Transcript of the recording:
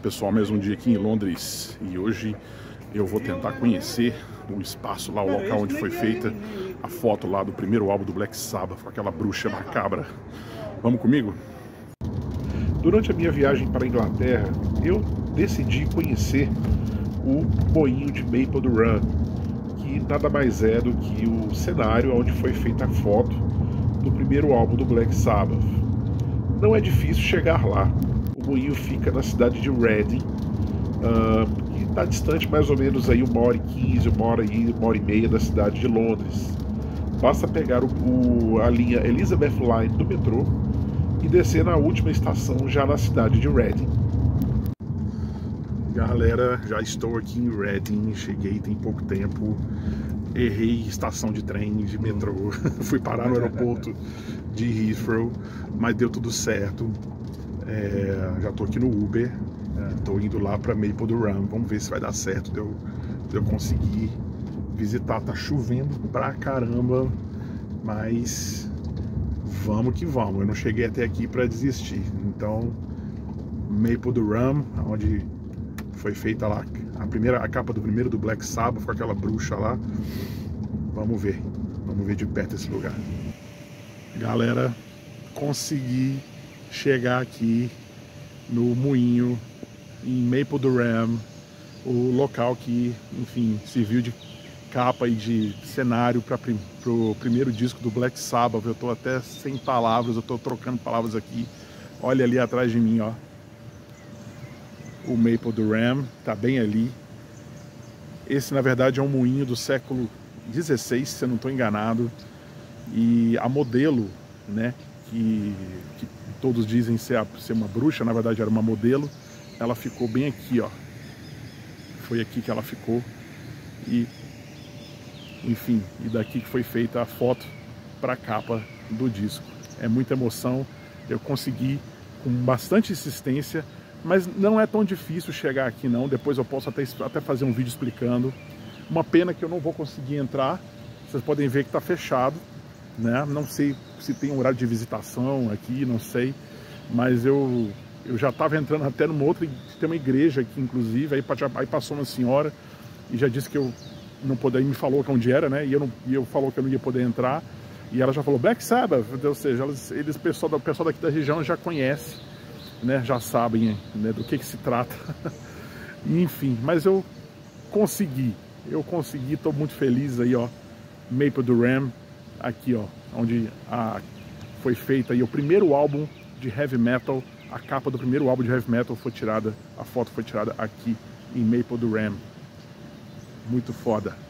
pessoal, mais um dia aqui em Londres e hoje eu vou tentar conhecer o espaço lá, o local onde foi feita a foto lá do primeiro álbum do Black Sabbath com aquela bruxa macabra. Vamos comigo? Durante a minha viagem para a Inglaterra, eu decidi conhecer o Moinho de Maple do Run, que nada mais é do que o cenário onde foi feita a foto do primeiro álbum do Black Sabbath. Não é difícil chegar lá, moinho fica na cidade de Reading, uh, que está distante mais ou menos aí uma hora e quinze, uma hora e uma hora e meia da cidade de Londres. Basta pegar o, o, a linha Elizabeth Line do metrô e descer na última estação já na cidade de Reading. Galera, já estou aqui em Reading, cheguei tem pouco tempo, errei estação de trem, de metrô, fui parar no aeroporto de Heathrow, mas deu tudo certo. É, já tô aqui no Uber, é, tô indo lá para Maple do Ram. Vamos ver se vai dar certo de eu, de eu conseguir visitar. Tá chovendo pra caramba, mas vamos que vamos. Eu não cheguei até aqui para desistir. Então, Maple do Ram, onde foi feita lá a primeira a capa do primeiro do Black Sabbath com aquela bruxa lá. Vamos ver. Vamos ver de perto esse lugar. Galera, consegui chegar aqui no moinho em Maple do Ram, o local que, enfim, serviu de capa e de cenário para o primeiro disco do Black Sabbath. Eu estou até sem palavras, eu estou trocando palavras aqui. Olha ali atrás de mim, ó. O Maple do Ram, tá bem ali. Esse, na verdade, é um moinho do século XVI, se eu não estou enganado. E a modelo, né, que, que todos dizem ser, a, ser uma bruxa, na verdade era uma modelo. Ela ficou bem aqui, ó. Foi aqui que ela ficou. E, enfim, e daqui que foi feita a foto para a capa do disco. É muita emoção. Eu consegui com bastante insistência, mas não é tão difícil chegar aqui não. Depois eu posso até, até fazer um vídeo explicando. Uma pena que eu não vou conseguir entrar. Vocês podem ver que está fechado né? Não sei se tem um horário de visitação aqui, não sei, mas eu, eu já estava entrando até numa outra, tem uma igreja aqui inclusive, aí, aí passou uma senhora e já disse que eu não poderia, me falou que onde era, né? E eu, não, e eu falou que eu não ia poder entrar. E ela já falou Black Sabbath, ou seja, eles, eles pessoal, o pessoal daqui da região já conhece, né? Já sabem né, do que, que se trata. Enfim, mas eu consegui, eu consegui, estou muito feliz aí, ó. Maple do Ram, aqui ó, onde a, foi feita aí o primeiro álbum de heavy metal, a capa do primeiro álbum de heavy metal foi tirada, a foto foi tirada aqui em Maple do Ram. Muito foda.